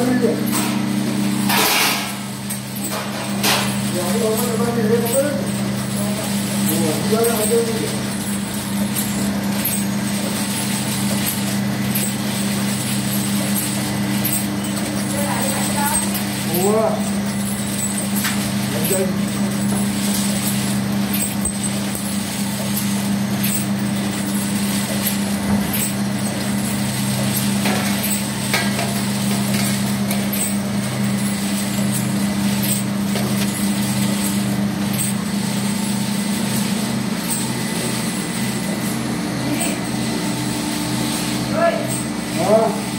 빨리 우와 완전 Well,